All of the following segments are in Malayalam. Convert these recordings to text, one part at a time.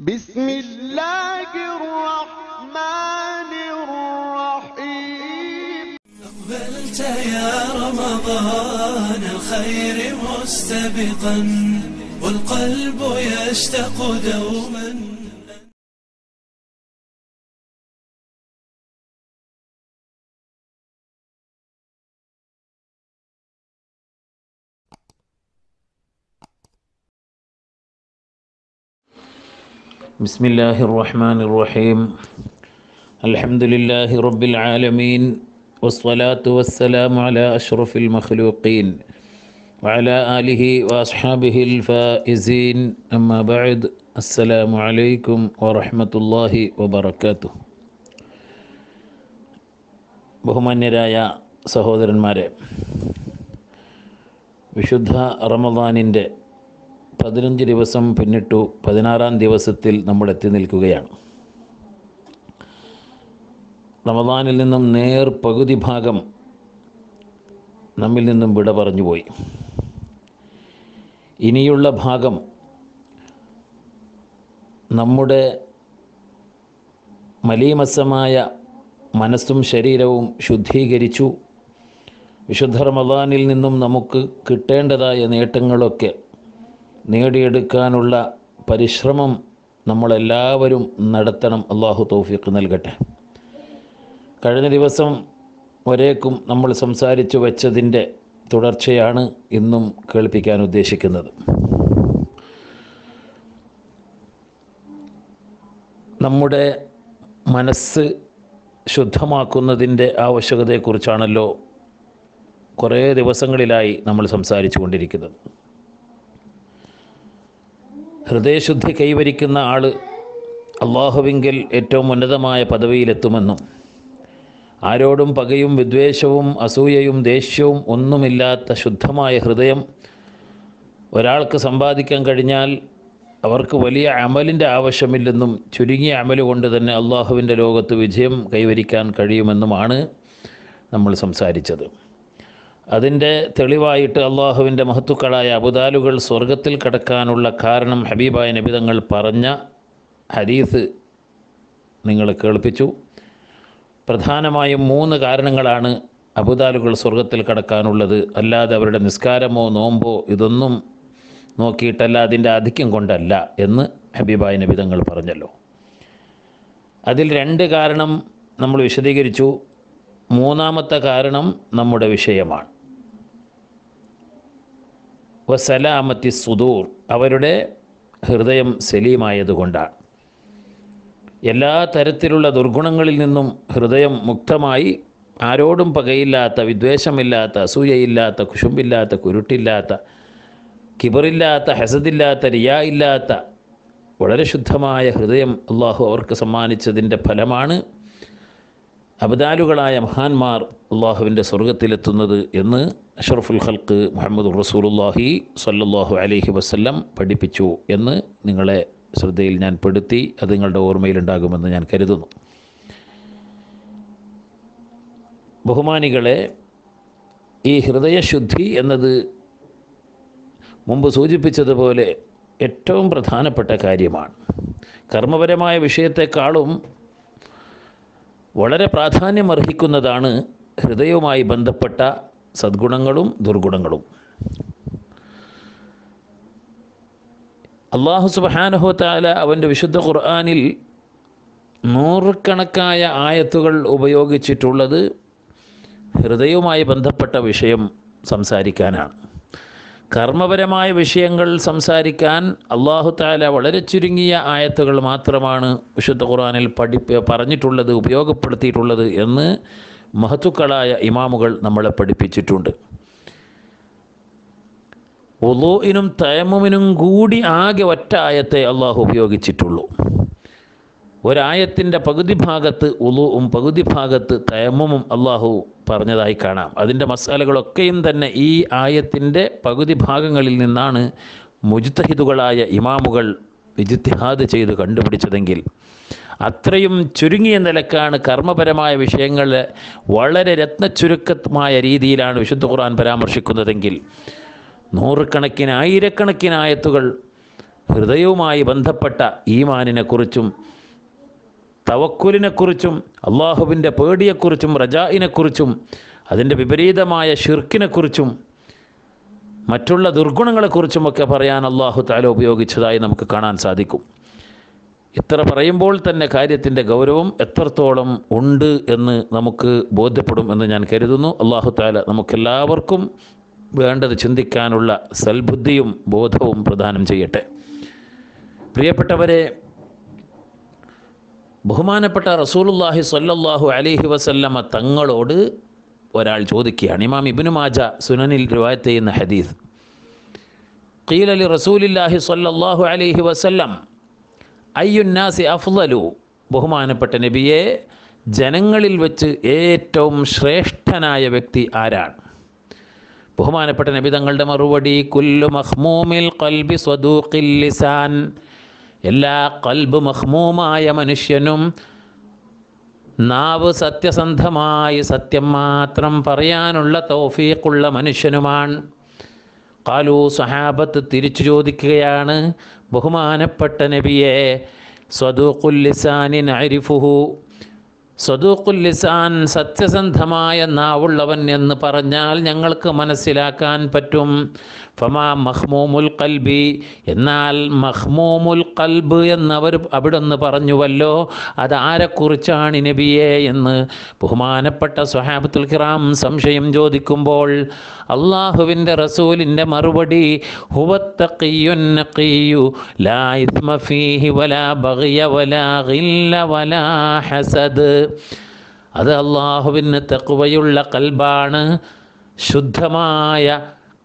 بسم الله الرحمن الرحيم. أقبلت يا رمضان الخير مستبقا والقلب يشتاق دوما. بسم الله الرحمن الرحيم الحمد لله رب العالمين والصلاة والسلام على أشرف المخلوقين وعلى آله وأصحابه الفائزين أما بعد السلام عليكم ورحمة الله وبركاته ബഹുമാന്യരായ സഹോദരന്മാരെ വിശുദ്ധ റമദാനിൻ്റെ പതിനഞ്ച് ദിവസം പിന്നിട്ടു പതിനാറാം ദിവസത്തിൽ നമ്മൾ എത്തി നിൽക്കുകയാണ്. റമദാനിൽ നിന്നും നേർ പകുതി ഭാഗം നമ്മിൽ നിന്നും വിട പറഞ്ഞുപോയി ഇനിയുള്ള ഭാഗം നമ്മുടെ മലീമസമായ മനസ്സും ശരീരവും ശുദ്ധീകരിച്ചു. വിശുദ്ധ റമദാനിൽ നിന്നും നമുക്ക് കിട്ടേണ്ടതായ നേട്ടങ്ങളൊക്കെ നേടിയെടുക്കാനുള്ള പരിശ്രമം നമ്മളെല്ലാവരും നടത്തണം. അള്ളാഹു തൗഫീഖ് നൽകട്ടെ. കഴിഞ്ഞ ദിവസം ഒരേക്കും നമ്മൾ സംസാരിച്ചു വെച്ചതിന്റെ തുടർച്ചയാണ് ഇന്നും കേൾപ്പിക്കാൻ ഉദ്ദേശിക്കുന്നത്. നമ്മുടെ മനസ്സ് ശുദ്ധമാക്കുന്നതിന്റെ ആവശ്യകതയെക്കുറിച്ചാണല്ലോ കുറേ ദിവസങ്ങളിലായി നമ്മൾ സംസാരിച്ചു കൊണ്ടിരിക്കുന്നത് ഹൃദയശുദ്ധി കൈവരിക്കുന്ന ആൾ അള്ളാഹുവിങ്കിൽ ഏറ്റവും ഉന്നതമായ പദവിയിലെത്തുമെന്നും ആരോടും പകയും വിദ്വേഷവും അസൂയയും ദേഷ്യവും ഒന്നുമില്ലാത്ത ശുദ്ധമായ ഹൃദയം ഒരാൾക്ക് സമ്പാദിക്കാൻ കഴിഞ്ഞാൽ അവർക്ക് വലിയ അമലിന്റെ ആവശ്യമില്ലെന്നും ചുരുങ്ങിയ അമലുകൊണ്ട് തന്നെ അള്ളാഹുവിന്റെ ലോകത്ത് വിജയം കൈവരിക്കാൻ കഴിയുമെന്നുമാണ് നമ്മൾ സംസാരിച്ചത്. അതിന്റെ തെളിവായിട്ട് അള്ളാഹുവിന്റെ മഹത്തുക്കളായ അബുദാലുകൾ സ്വർഗത്തിൽ കടക്കാനുള്ള കാരണം ഹബീബായ നബിതങ്ങൾ പറഞ്ഞ ഹദീസ് നിങ്ങൾ കേൾപ്പിച്ചു. പ്രധാനമായും മൂന്ന് കാരണങ്ങളാണ് അബുദാലുകൾ സ്വർഗത്തിൽ കടക്കാനുള്ളത്. അല്ലാതെ അവരുടെ നിസ്കാരമോ നോമ്പോ ഇതൊന്നും നോക്കിയിട്ടല്ല അതിന്റെ ആധിക്യം കൊണ്ടല്ല എന്ന് ഹബീബായ നബിതങ്ങൾ പറഞ്ഞല്ലോ. അതിൽ രണ്ട് കാരണം നമ്മൾ വിശദീകരിച്ചു. മൂന്നാമത്തെ കാരണം നമ്മുടെ വിഷയമാണ്. വസലാമത്തി സുദൂർ. അവരുടെ ഹൃദയം സലീമായതുകൊണ്ടാണ്. എല്ലാ തരത്തിലുള്ള ദുർഗുണങ്ങളിൽ നിന്നും ഹൃദയം മുക്തമായി ആരോടും പകയില്ലാത്ത വിദ്വേഷമില്ലാത്ത അസൂയയില്ലാത്ത കുശുമ്പില്ലാത്ത കുരുട്ടില്ലാത്ത കിബറില്ലാത്ത ഹസദില്ലാത്ത റിയാ ഇല്ലാത്ത വളരെ ശുദ്ധമായ ഹൃദയം അള്ളാഹു അവർക്ക് സമ്മാനിച്ചതിന്റെ ഫലമാണ് അബദാലുകളായ മഹാന്മാർ അള്ളാഹുവിന്റെ സ്വർഗത്തിലെത്തുന്നത് എന്ന് അഷറഫുൽ ഖൽക്ക് മുഹമ്മദ് റസൂലുല്ലാഹി സല്ലാഹു അലഹി വസ്ല്ലം പഠിപ്പിച്ചു എന്ന് നിങ്ങളെ ശ്രദ്ധയിൽ ഞാൻ പെടുത്തി അത് നിങ്ങളുടെ ഓർമ്മയിലുണ്ടാകുമെന്ന് ഞാൻ കരുതുന്നു. ബഹുമാനികളെ ഈ ഹൃദയശുദ്ധി എന്നത് മുമ്പ് സൂചിപ്പിച്ചതുപോലെ ഏറ്റവും പ്രധാനപ്പെട്ട കാര്യമാണ്. കർമ്മപരമായ വിഷയത്തെക്കാളും വളരെ പ്രാധാന്യമർഹിക്കുന്നതാണ് ഹൃദയവുമായി ബന്ധപ്പെട്ട സദ്ഗുണങ്ങളും ദുർഗുണങ്ങളും. അള്ളാഹു സുബാനഹുത്താല അവന്റെ വിശുദ്ധ ഖുർആാനിൽ നൂറുകണക്കായ ആയത്തുകൾ ഉപയോഗിച്ചിട്ടുള്ളത് ഹൃദയവുമായി ബന്ധപ്പെട്ട വിഷയം സംസാരിക്കാനാണ്. കർമ്മപരമായ വിഷയങ്ങൾ സംസാരിക്കാൻ അള്ളാഹു താല വളരെ ചുരുങ്ങിയ ആയത്തുകൾ മാത്രമാണ് വിശുദ്ധ ഖുറാനിൽ പഠിപ്പ് പറഞ്ഞിട്ടുള്ളത് ഉപയോഗപ്പെടുത്തിയിട്ടുള്ളത് എന്ന് മഹത്തുക്കളായ ഇമാമുകൾ നമ്മളെ പഠിപ്പിച്ചിട്ടുണ്ട്. ഒലോയിനും തയമുവിനും കൂടി ആകെ ഒറ്റ ആയത്തെ അള്ളാഹു ഉപയോഗിച്ചിട്ടുള്ളൂ. ഒരായത്തിന്റെ പകുതി ഭാഗത്ത് ഉളുവും പകുതി ഭാഗത്ത് തയമും അള്ളാഹു പറഞ്ഞതായി കാണാം. അതിന്റെ മസാലകളൊക്കെയും തന്നെ ഈ ആയത്തിന്റെ പകുതി ഭാഗങ്ങളിൽ നിന്നാണ് മുജ്തഹിദുകളായ ഇമാമുകൾ വിജിത്തിഹാദ് ചെയ്ത് കണ്ടുപിടിച്ചതെങ്കിൽ അത്രയും ചുരുങ്ങിയ നിലക്കാണ് കർമ്മപരമായ വിഷയങ്ങൾ വളരെ രത്നച്ചുരുക്കമായ രീതിയിലാണ് വിശുദ്ധ ഖുർആൻ പരാമർശിക്കുന്നതെങ്കിൽ നൂറുകണക്കിന് ആയിരക്കണക്കിന് ആയത്തുകൾ ഹൃദയവുമായി ബന്ധപ്പെട്ട ഈമാനിനെക്കുറിച്ചും തവക്കുലിനെക്കുറിച്ചും അള്ളാഹുവിന്റെ പേടിയെക്കുറിച്ചും റജായിനെക്കുറിച്ചും അതിന്റെ വിപരീതമായ ഷിർക്കിനെക്കുറിച്ചും മറ്റുള്ള ദുർഗുണങ്ങളെക്കുറിച്ചുമൊക്കെ പറയാൻ അള്ളാഹു താല ഉപയോഗിച്ചതായി നമുക്ക് കാണാൻ സാധിക്കും. ഇത്ര പറയുമ്പോൾ തന്നെ കാര്യത്തിന്റെ ഗൗരവം എത്രത്തോളം ഉണ്ട് എന്ന് നമുക്ക് ബോധ്യപ്പെടും എന്ന് ഞാൻ കരുതുന്നു. അള്ളാഹു താല നമുക്കെല്ലാവർക്കും വേണ്ടത് ചിന്തിക്കാനുള്ള സൽബുദ്ധിയും ബോധവും പ്രദാനം ചെയ്യട്ടെ. പ്രിയപ്പെട്ടവരെ ബഹുമാനപ്പെട്ട റസൂലുല്ലാഹി സ്വല്ലല്ലാഹു അലൈഹി വസല്ലമ തങ്ങളോട് ഒരാൾ ചോദിക്കുകയാണ്. ഇമാം ഇബ്നു മാജ സുനനിൽ റിവായത്ത് ചെയ്യുന്ന ഹദീസ്. ഖീല ലി റസൂലില്ലാഹി സ്വല്ലല്ലാഹു അലൈഹി വസല്ലം അയ്യുന്നാസി അഫ്ളലു ബഹുമാനപ്പെട്ട നബിയെ ജനങ്ങളിൽ വെച്ച് ഏറ്റവും ശ്രേഷ്ഠനായ വ്യക്തി ആരാണ്? ബഹുമാനപ്പെട്ട നബി തങ്ങളുടെ മറുപടി കുല്ലു മഹ്മൂമിൽ കൽബി സ്വദൂഖിൽ ലിസാൻ. എല്ലാ കൽബ് മഹ്മൂമായ മനുഷ്യനും നാവ് സത്യസന്ധമായി സത്യം മാത്രം പറയാനുള്ള തൗഫീഖുള്ള മനുഷ്യനുമാണ്. കാലു സഹാബത്ത് തിരിച്ചു ചോദിക്കുകയാണ് ബഹുമാനപ്പെട്ട നബിയെ സ്വദൂഖുൽ ലിസാനിൻ അരിഫുഹു സ്വദൂഖുൽ ലിസാൻ സത്യസന്ധമായ നാവുള്ളവൻ എന്ന് പറഞ്ഞാൽ ഞങ്ങൾക്ക് മനസ്സിലാക്കാൻ പറ്റും. ഫമാ മഹ്മൂമുൽ കൽബി എന്നാൽ മഹ്മൂമുൽ കൽബ് എന്നവർ അവിടെ നിന്ന് പറഞ്ഞുവല്ലോ അത് ആരെക്കുറിച്ചാണ് നബിയെ എന്ന്. ബഹുമാനപ്പെട്ട സ്വഹാബത്തുൽ കിറാം സംശയം ചോദിക്കുമ്പോൾ അള്ളാഹുവിന്റെ റസൂലിന്റെ മറുപടി ലാ ഇസ്മ ഫീഹി വലാ ബഗിയ വലാ ഗില്ല വലാ ഹസദ്. അത് അള്ളാഹുവിന് തെക്കുവയുള്ള കൽബാണ്. ശുദ്ധമായ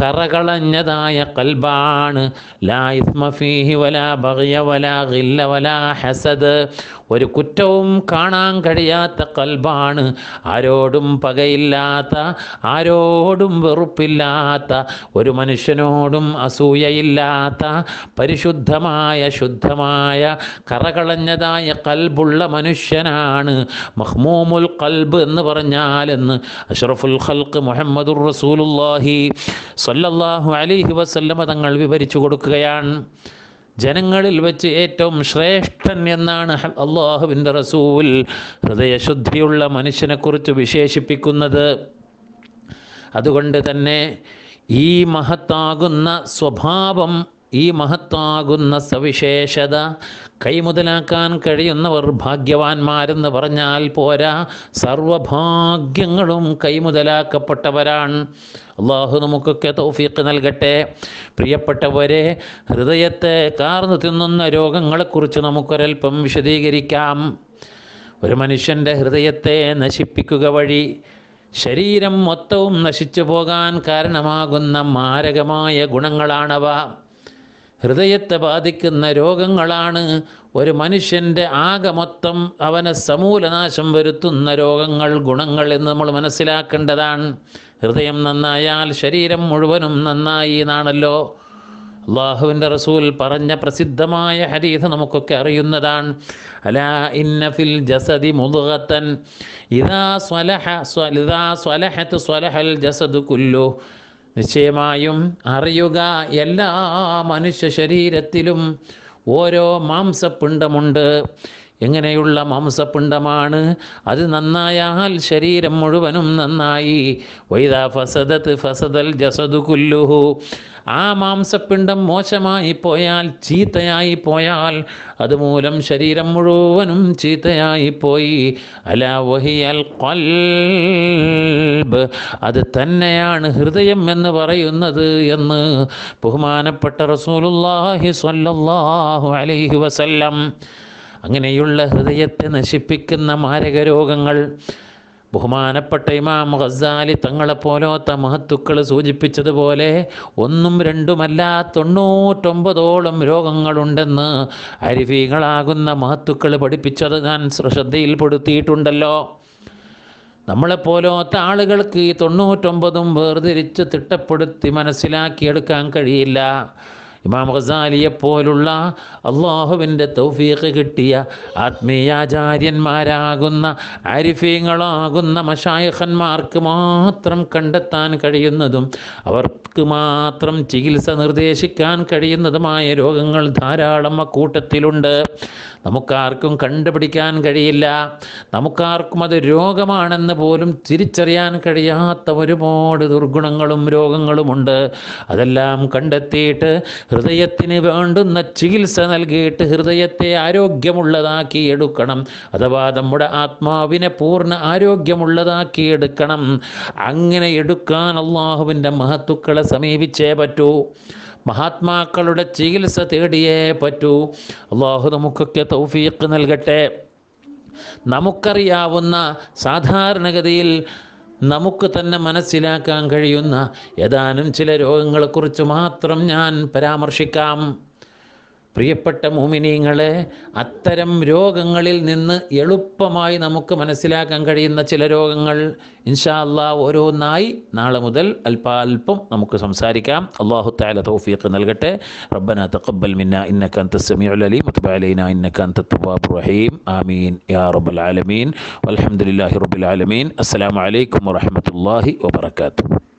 കറകളഞ്ഞതായ കൽബാണ്. ലാ ഇസ്മഫീഹി വലാ ബഗിയ വലാ ഗില്ല വലാ ഹസദ്. ഒരു കുറ്റവും കാണാൻ കഴിയാത്ത കൽബാണ്. ആരോടും പകയില്ലാത്ത ആരോടും വെറുപ്പില്ലാത്ത ഒരു മനുഷ്യനോടും അസൂയയില്ലാത്ത പരിശുദ്ധമായ ശുദ്ധമായ കറകളഞ്ഞതായ കൽബുള്ള മനുഷ്യനാണ് മഹ്മൂമുൽ കൽബ് എന്ന് പറഞ്ഞാലെന്ന് അഷ്റഫുൽ ഖൽക്ക് മുഹമ്മദുർ റസൂലുല്ലാഹി സല്ലല്ലാഹു അലൈഹി വസല്ലമ തങ്ങൾ വിവരിച്ചു കൊടുക്കുകയാണ്. ജനങ്ങളിൽ വെച്ച് ഏറ്റവും ശ്രേഷ്ഠൻ എന്നാണ് അള്ളാഹുവിന്റെ റസൂൽ. ഹൃദയശുദ്ധിയുള്ള മനുഷ്യനെക്കുറിച്ച് വിശേഷിപ്പിക്കുന്നത് അതുകൊണ്ട് തന്നെ ഈ മഹത്താകുന്ന സ്വഭാവം ഈ മഹത്താകുന്ന സവിശേഷത കൈമുതലാക്കാൻ കഴിയുന്നവർ ഭാഗ്യവാന്മാരെന്ന് പറഞ്ഞാൽ പോരാ. സർവഭാഗ്യങ്ങളും കൈമുതലാക്കപ്പെട്ടവരാണ്. അള്ളാഹു നമുക്കൊക്കെ തൗഫീഖ് നൽകട്ടെ. പ്രിയപ്പെട്ടവരെ ഹൃദയത്തെ കാർന്നു തിന്നുന്ന രോഗങ്ങളെക്കുറിച്ച് നമുക്കൊരൽപ്പം വിശദീകരിക്കാം. ഒരു മനുഷ്യന്റെ ഹൃദയത്തെ നശിപ്പിക്കുക വഴി ശരീരം മൊത്തവും നശിച്ചു പോകാൻ കാരണമാകുന്ന മാരകമായ ഗുണങ്ങളാണവ. ഹൃദയത്തെ ബാധിക്കുന്ന രോഗങ്ങളാണ്. ഒരു മനുഷ്യന്റെ ആകെ മൊത്തം അവനെ സമൂലനാശം വരുത്തുന്ന രോഗങ്ങൾ ഗുണങ്ങൾ എന്ന് നമ്മൾ മനസ്സിലാക്കേണ്ടതാണ്. ഹൃദയം നന്നായാൽ ശരീരം മുഴുവനും നന്നായി എന്നാണല്ലോ. അള്ളാഹുവിന്റെ റസൂൽ പറഞ്ഞ പ്രസിദ്ധമായ ഹരീത് നമുക്കൊക്കെ അറിയുന്നതാണ്. അലാ ഇന്ന ഫിൽ ജസദി മുതുകത്തൻ ഇതാ സ്വലഹ സ്വലഹത്ത് സ്വലഹൽ ജസദ് കുല്ലു. നിശ്ചയമായും അറിയുക എല്ലാ മനുഷ്യ ശരീരത്തിലും ഓരോ മാംസപിണ്ഡമുണ്ട് എങ്ങനെയുള്ള മാംസപിണ്ഡമാണ്? അത് നന്നായാൽ ശരീരം മുഴുവനും നന്നായി. വൈദാ ഫസദത്ത് ഫസദൽ ജസദു കുല്ലുഹു. ആ മാംസപിണ്ഡം മോശമായി പോയാൽ ചീത്തയായി പോയാൽ അതുമൂലം ശരീരം മുഴുവനും ചീത്തയായി പോയി. അല വഹിയൽ ഖൽബ്. അത് തന്നെയാണ് ഹൃദയം എന്ന് പറയുന്നത് എന്ന് ബഹുമാനപ്പെട്ട റസൂലുള്ളാഹി സ്വല്ലല്ലാഹു അലൈഹി വസല്ലം അങ്ങനെയുള്ള ഹൃദയത്തെ നശിപ്പിക്കുന്ന മാരക രോഗങ്ങൾ ബഹുമാനപ്പെട്ട ഇമാം ഖസാലി തങ്ങളെപ്പോലത്തെ മഹത്തുക്കൾ സൂചിപ്പിച്ചതുപോലെ ഒന്നും രണ്ടുമല്ല തൊണ്ണൂറ്റൊമ്പതോളം രോഗങ്ങളുണ്ടെന്ന് അരിഫികളാകുന്ന മഹത്തുക്കൾ പഠിപ്പിച്ചത് ഞാൻ ശ്രദ്ധയിൽപ്പെടുത്തിയിട്ടുണ്ടല്ലോ. നമ്മളെപ്പോലത്തെ ആളുകൾക്ക് ഈ തൊണ്ണൂറ്റൊമ്പതും വേർതിരിച്ച് തിട്ടപ്പെടുത്തി മനസ്സിലാക്കിയെടുക്കാൻ കഴിയില്ല. ഇമാം ഖസാലിയെ പോലുള്ള അള്ളാഹുവിന്റെ തൗഫീഖ് കിട്ടിയ ആത്മീയാചാര്യന്മാരാകുന്ന ആരിഫീങ്ങളാകുന്ന മഷായഹന്മാർക്ക് മാത്രം കണ്ടെത്താൻ കഴിയുന്നതും അവർക്ക് മാത്രം ചികിത്സ നിർദ്ദേശിക്കാൻ കഴിയുന്നതുമായ രോഗങ്ങൾ ധാരാളം അക്കൂട്ടത്തിലുണ്ട്. നമുക്കാർക്കും കണ്ടുപിടിക്കാൻ കഴിയില്ല. നമുക്കാർക്കും അത് രോഗമാണെന്ന് പോലും തിരിച്ചറിയാൻ കഴിയാത്ത ഒരുപാട് ദുർഗുണങ്ങളും രോഗങ്ങളുമുണ്ട്. അതെല്ലാം കണ്ടെത്തിയിട്ട് ഹൃദയത്തിന് വേണ്ടുന്ന ചികിത്സ നൽകിയിട്ട് ഹൃദയത്തെ ആരോഗ്യമുള്ളതാക്കി എടുക്കണം. അഥവാ നമ്മുടെ ആത്മാവിനെ പൂർണ ആരോഗ്യമുള്ളതാക്കി എടുക്കണം. അങ്ങനെ എടുക്കാൻ അള്ളാഹുവിന്റെ മഹത്തുക്കളെ സമീപിച്ചേ പറ്റൂ. മഹാത്മാക്കളുടെ ചികിത്സ തേടിയേ പറ്റൂ. അള്ളാഹു നമുക്കൊക്കെ തൗഫീഖ് നൽകട്ടെ. നമുക്കറിയാവുന്ന സാധാരണഗതിയിൽ നമുക്ക് തന്നെ മനസ്സിലാക്കാൻ കഴിയുന്ന ഏതാനും ചില രോഗങ്ങളെക്കുറിച്ച് മാത്രം ഞാൻ പരാമർശിക്കാം. പ്രിയപ്പെട്ട മോമിനീങ്ങളെ അത്തരം രോഗങ്ങളിൽ നിന്ന് എളുപ്പമായി നമുക്ക് മനസ്സിലാക്കാൻ കഴിയുന്ന ചില രോഗങ്ങൾ ഇൻഷാ അല്ലാ ഓരോന്നായി നാളെ മുതൽ അല്പാൽപ്പം നമുക്ക് സംസാരിക്കാം. അള്ളാഹു താല തൗഫീഖ് നൽകട്ടെ. റബ്ബന തഖബ്ബൽ മിന്ന ഇന്നക അൻത സമീഉൽ അലീം വതുബ് ഇന്നക റഹീം. ആമീൻ യാ റബ്ബൽ ആലമീൻ. വൽഹംദുലില്ലാഹി റബ്ബിൽ ആലമീൻ. അസ്സലാമു അലൈക്കും വറഹ്മത്തുള്ളാഹി വബറകാതുഹു.